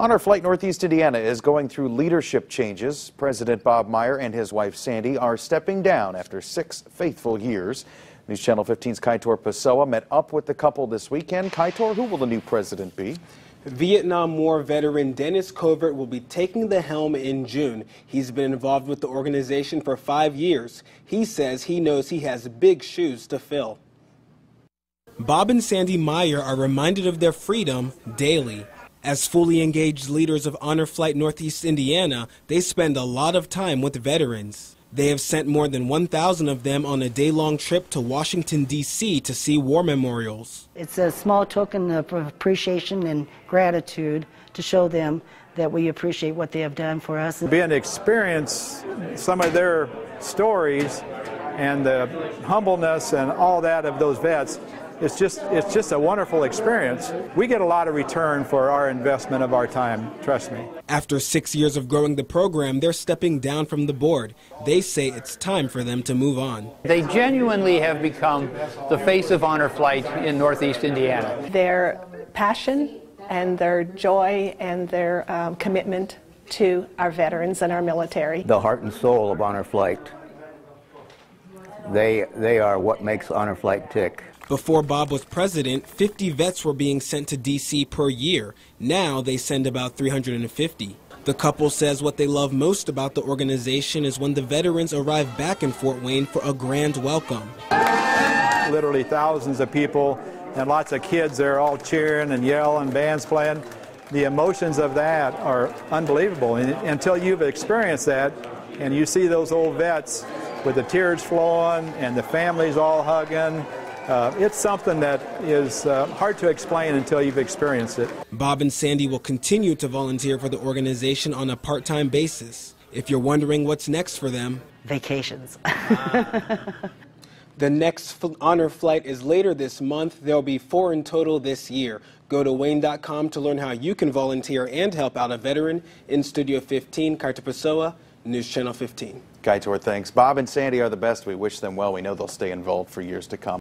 Honor Flight Northeast Indiana is going through leadership changes. President Bob Myer and his wife Sandie are stepping down after six faithful years. News Channel 15's Kaitor Pessoa met up with the couple this weekend. Kaitor, who will the new president be? Vietnam War veteran Dennis Covert will be taking the helm in June. He's been involved with the organization for five years. He says he knows he has big shoes to fill. Bob and Sandie Myer are reminded of their freedom daily. As fully engaged leaders of Honor Flight Northeast Indiana, they spend a lot of time with veterans. They have sent more than 1,000 of them on a day long trip to Washington, D.C. to see war memorials. It's a small token of appreciation and gratitude to show them that we appreciate what they have done for us. Being to experience some of their stories and the humbleness and all that of those vets it's just it's just a wonderful experience. We get a lot of return for our investment of our time, trust me. After 6 years of growing the program, they're stepping down from the board. They say it's time for them to move on. They genuinely have become the face of honor flight in Northeast Indiana. Their passion and their joy and their um, commitment to our veterans and our military. The heart and soul of honor flight. They, they are what makes honor flight tick. Before Bob was president, 50 vets were being sent to D.C. per year. Now they send about 350. The couple says what they love most about the organization is when the veterans arrive back in Fort Wayne for a grand welcome. Literally thousands of people and lots of kids there all cheering and yelling, bands playing. The emotions of that are unbelievable. And until you've experienced that and you see those old vets with the tears flowing and the families all hugging uh, it's something that is uh, hard to explain until you've experienced it. Bob and Sandie will continue to volunteer for the organization on a part time basis. If you're wondering what's next for them, vacations. the next honor flight is later this month. There'll be four in total this year. Go to wane.com to learn how you can volunteer and help out a veteran. In Studio 15, Kaitor Pessoa, News Channel 15. Kaitor, thanks. Bob and Sandie are the best. We wish them well. We know they'll stay involved for years to come.